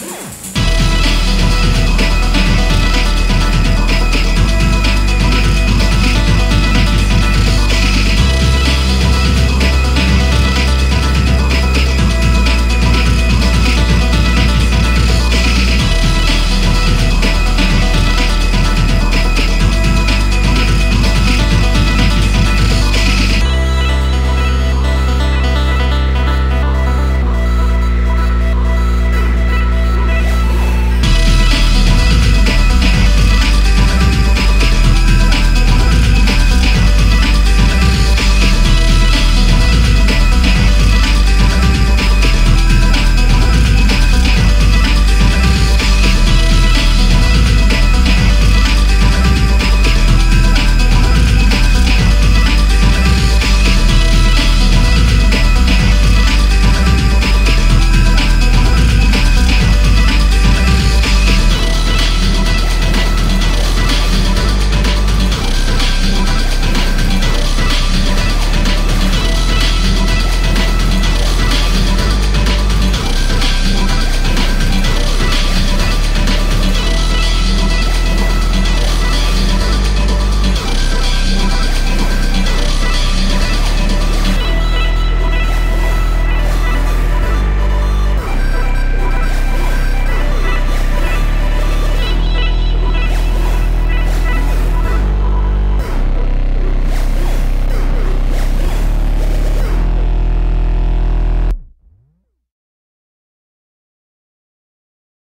Yeah.